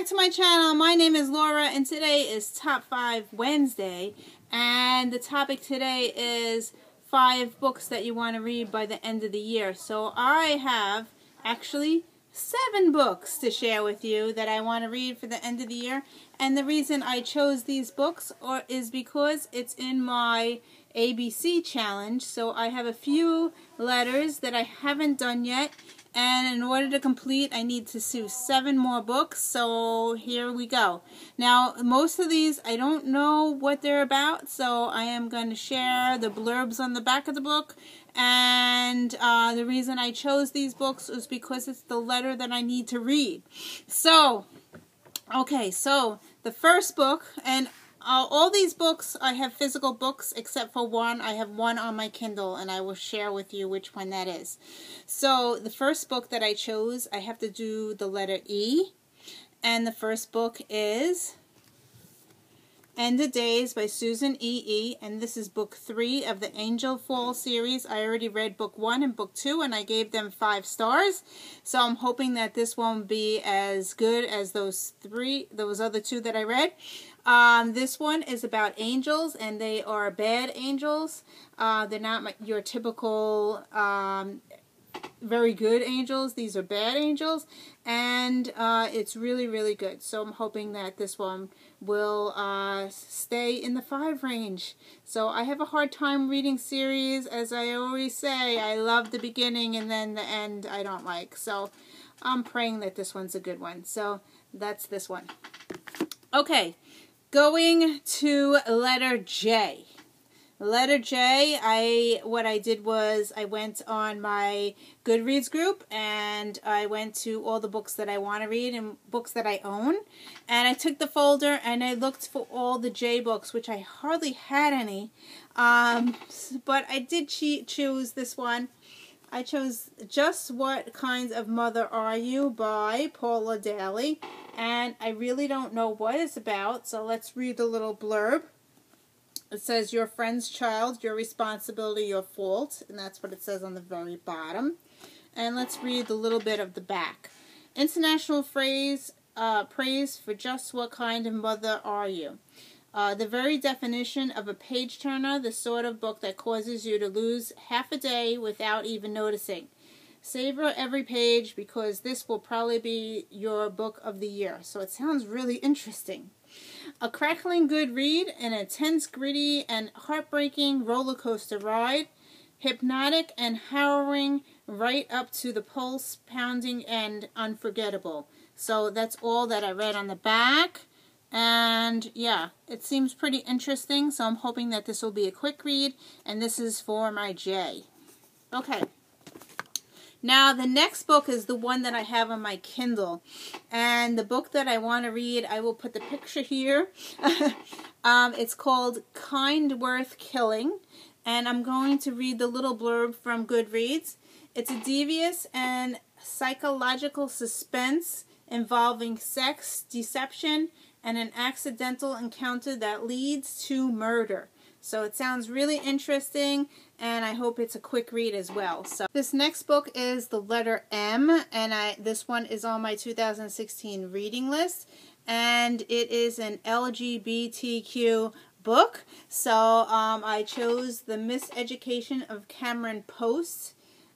back to my channel. My name is Laura and today is Top 5 Wednesday and the topic today is five books that you want to read by the end of the year. So I have actually seven books to share with you that I want to read for the end of the year and the reason I chose these books or is because it's in my ABC challenge. So I have a few letters that I haven't done yet and in order to complete I need to do seven more books so here we go now most of these I don't know what they're about so I am going to share the blurbs on the back of the book and uh, the reason I chose these books is because it's the letter that I need to read so okay so the first book and uh, all these books, I have physical books except for one. I have one on my Kindle and I will share with you which one that is. So the first book that I chose, I have to do the letter E. And the first book is End of Days by Susan E. E. And this is book three of the Angelfall series. I already read book one and book two and I gave them five stars. So I'm hoping that this won't be as good as those three, those other two that I read. Um, this one is about angels, and they are bad angels. Uh, they're not your typical um, very good angels. These are bad angels, and uh, it's really, really good. So I'm hoping that this one will uh, stay in the five range. So I have a hard time reading series, as I always say. I love the beginning, and then the end I don't like. So I'm praying that this one's a good one. So that's this one. Okay, Going to letter J. Letter J, I what I did was I went on my Goodreads group and I went to all the books that I want to read and books that I own. And I took the folder and I looked for all the J books, which I hardly had any. Um, but I did choose this one. I chose Just What Kinds of Mother Are You by Paula Daly. And I really don't know what it's about, so let's read the little blurb. It says, Your friend's child, your responsibility, your fault. And that's what it says on the very bottom. And let's read the little bit of the back. International phrase, uh, praise for just what kind of mother are you? Uh, the very definition of a page turner, the sort of book that causes you to lose half a day without even noticing. Savor every page because this will probably be your book of the year. So it sounds really interesting. A crackling good read, an intense, gritty, and heartbreaking roller coaster ride. Hypnotic and harrowing right up to the pulse pounding and unforgettable. So that's all that I read on the back. And yeah, it seems pretty interesting, so I'm hoping that this will be a quick read, and this is for my J. Okay. Now, the next book is the one that I have on my Kindle. And the book that I want to read, I will put the picture here. um, it's called Kind Worth Killing. And I'm going to read the little blurb from Goodreads. It's a devious and psychological suspense involving sex, deception, and an accidental encounter that leads to murder. So it sounds really interesting and I hope it's a quick read as well. So this next book is The Letter M and I this one is on my 2016 reading list and it is an LGBTQ book. So um, I chose The Miseducation of Cameron Post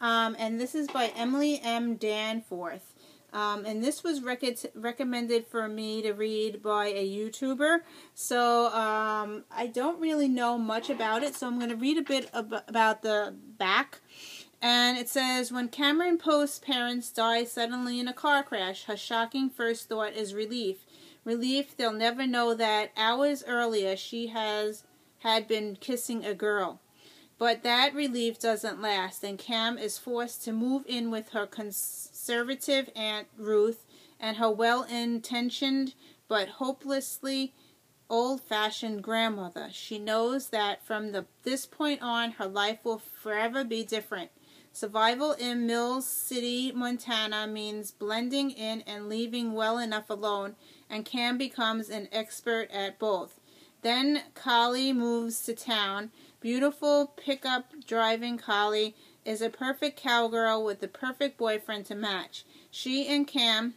um, and this is by Emily M. Danforth. Um, and this was rec recommended for me to read by a YouTuber. So um, I don't really know much about it. So I'm going to read a bit ab about the back. And it says, when Cameron Post's parents die suddenly in a car crash, her shocking first thought is relief. Relief they'll never know that hours earlier she has had been kissing a girl. But that relief doesn't last, and Cam is forced to move in with her conservative Aunt Ruth and her well-intentioned but hopelessly old-fashioned grandmother. She knows that from the, this point on, her life will forever be different. Survival in Miles City, Montana means blending in and leaving well enough alone, and Cam becomes an expert at both. Then Coley moves to town. Beautiful pickup driving Coley is a perfect cowgirl with the perfect boyfriend to match. She and Cam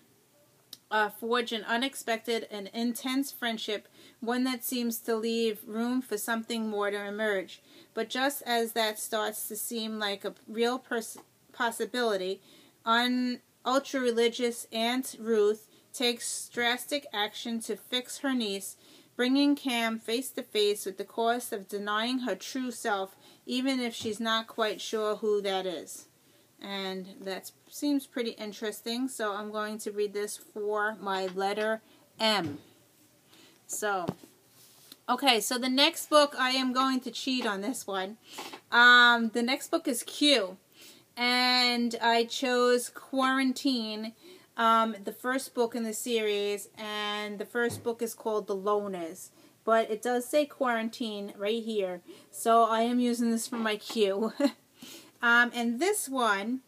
uh, forge an unexpected and intense friendship, one that seems to leave room for something more to emerge. But just as that starts to seem like a real possibility, un- ultra religious Aunt Ruth takes drastic action to fix her niece, bringing Cam face to face with the cost of denying her true self, even if she's not quite sure who that is. And that seems pretty interesting, so I'm going to read this for my letter M. So, okay, so the next book, I am going to cheat on this one. Um, the next book is Q, and I chose Quarantine, um, the first book in the series, and the first book is called The Loners. But it does say quarantine right here, so I am using this for my cue. Um, and this one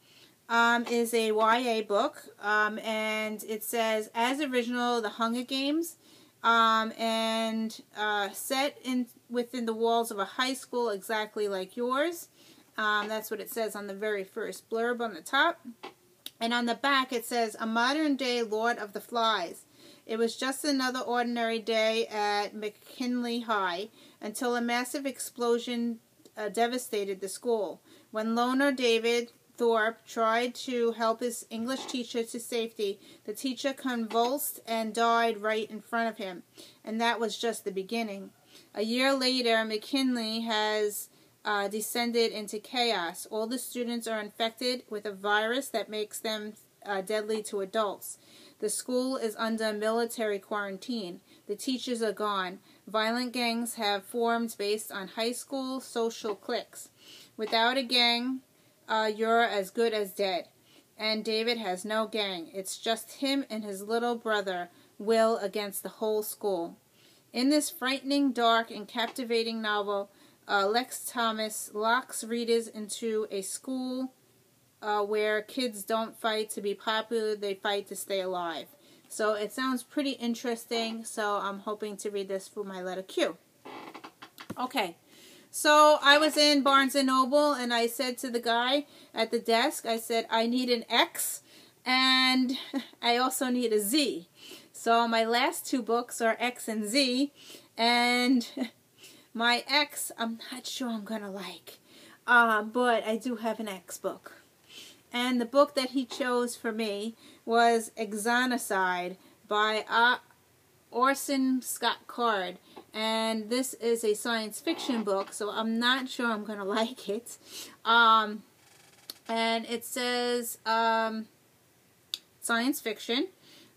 um, is a YA book, um, and it says, as original, The Hunger Games, um, and uh, set in within the walls of a high school exactly like yours. Um, that's what it says on the very first blurb on the top. And on the back it says, A Modern Day Lord of the Flies. It was just another ordinary day at McKinley High until a massive explosion uh, devastated the school. When loner David Thorpe tried to help his English teacher to safety, the teacher convulsed and died right in front of him. And that was just the beginning. A year later, McKinley has uh, descended into chaos. All the students are infected with a virus that makes them uh, deadly to adults. The school is under military quarantine. The teachers are gone. Violent gangs have formed based on high school social cliques. Without a gang, uh, you're as good as dead. And David has no gang. It's just him and his little brother, Will, against the whole school. In this frightening, dark, and captivating novel, uh, Lex Thomas locks readers into a school uh, where kids don't fight to be popular, they fight to stay alive. So it sounds pretty interesting, so I'm hoping to read this for my letter Q. Okay, so I was in Barnes and Noble and I said to the guy at the desk, I said, I need an X and I also need a Z. So my last two books are X and Z and my ex, I'm not sure I'm going to like. Uh, but I do have an X book. And the book that he chose for me was Exonocide by uh, Orson Scott Card and this is a science fiction book, so I'm not sure I'm going to like it. Um, and it says um, science fiction,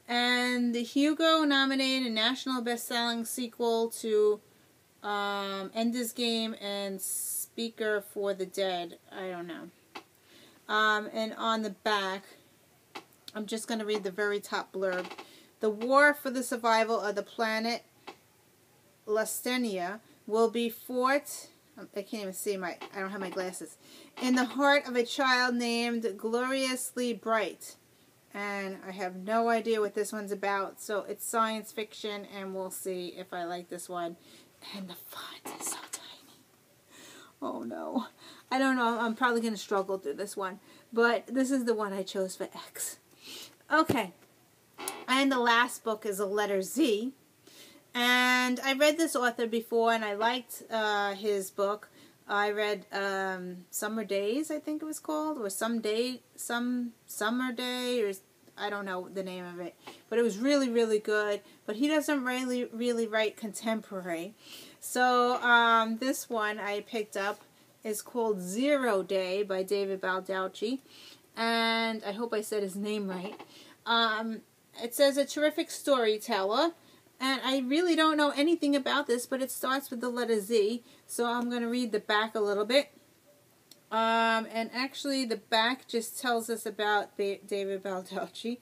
and the Hugo nominated national best-selling sequel to um, Ender's Game and Speaker for the Dead. I don't know. Um, and on the back, I'm just going to read the very top blurb. The war for the survival of the planet Lastenia will be fought. I can't even see my, I don't have my glasses. In the heart of a child named Gloriously Bright. And I have no idea what this one's about. So it's science fiction and we'll see if I like this one. And the font is so tiny. Oh no. I don't know. I'm probably going to struggle through this one. But this is the one I chose for X. Okay. And the last book is a letter Z. And I read this author before, and I liked uh, his book. I read um, Summer Days, I think it was called, or some day, some summer day, or I don't know the name of it, but it was really, really good. But he doesn't really, really write contemporary. So um, this one I picked up is called Zero Day by David Baldacci, and I hope I said his name right. Um, it says a terrific storyteller and I really don't know anything about this, but it starts with the letter Z. So I'm going to read the back a little bit. Um, and actually, the back just tells us about David Baldacci.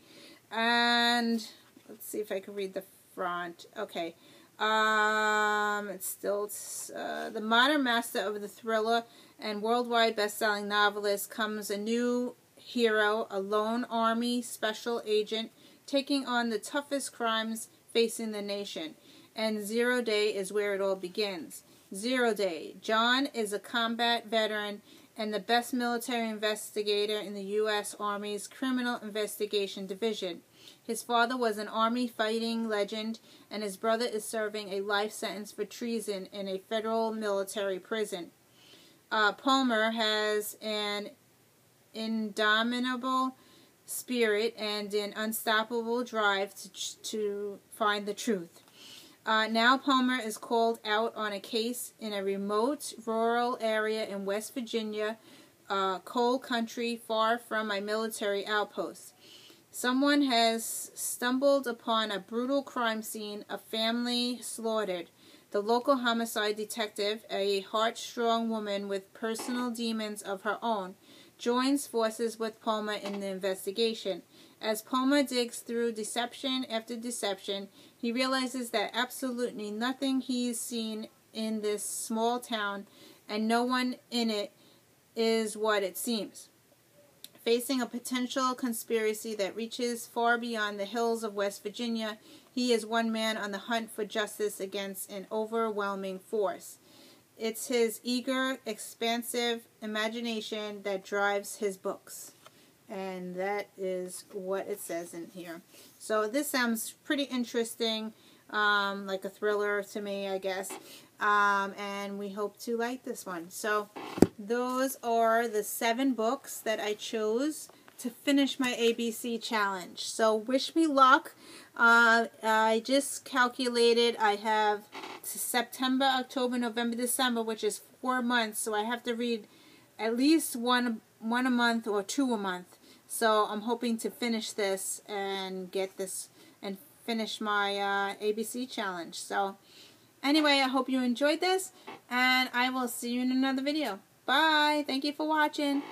And let's see if I can read the front. Okay. Um, it's still uh, the modern master of the thriller and worldwide best-selling novelist comes a new hero, a lone army special agent taking on the toughest crimes facing the nation. And Zero Day is where it all begins. Zero Day. John is a combat veteran and the best military investigator in the U.S. Army's Criminal Investigation Division. His father was an Army fighting legend, and his brother is serving a life sentence for treason in a federal military prison. Uh, Puller has an indomitable spirit and an unstoppable drive to, to find the truth. Uh, now Puller is called out on a case in a remote rural area in West Virginia, uh, coal country far from my military outpost. Someone has stumbled upon a brutal crime scene, a family slaughtered. The local homicide detective, a heart-strong woman with personal demons of her own, joins forces with Puller in the investigation. As Puller digs through deception after deception, he realizes that absolutely nothing he's seen in this small town and no one in it is what it seems. Facing a potential conspiracy that reaches far beyond the hills of West Virginia, he is one man on the hunt for justice against an overwhelming force. It's his eager, expansive imagination that drives his books. And that is what it says in here. So this sounds pretty interesting, um, like a thriller to me, I guess. Um, and we hope to like this one. So those are the seven books that I chose to finish my ABC challenge. So wish me luck. Uh, I just calculated I have September, October, November, December, which is four months. So I have to read at least one one a month or two a month. So I'm hoping to finish this and get this and finish my uh, ABC challenge. So anyway, I hope you enjoyed this and I will see you in another video. Bye. Thank you for watching.